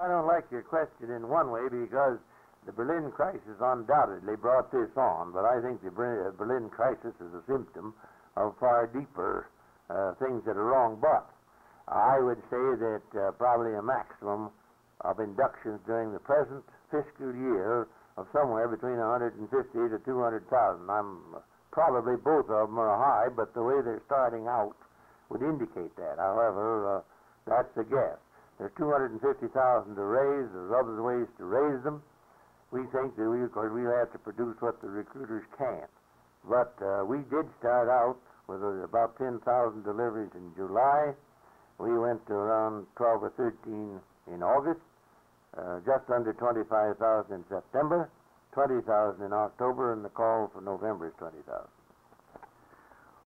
I don't like your question in one way because the Berlin crisis undoubtedly brought this on, but I think the Berlin crisis is a symptom of far deeper uh, things that are wrong. But I would say that uh, probably a maximum of inductions during the present fiscal year of somewhere between 150 to 200,000. I'm probably both of them are high, but the way they're starting out would indicate that. However, uh, that's a guess. There's 250,000 to raise. There's other ways to raise them. We think that we, of course, we'll have to produce what the recruiters can't. But uh, we did start out with uh, about 10,000 deliveries in July. We went to around 12 or 13 in August, uh, just under 25,000 in September, 20,000 in October, and the call for November is 20,000.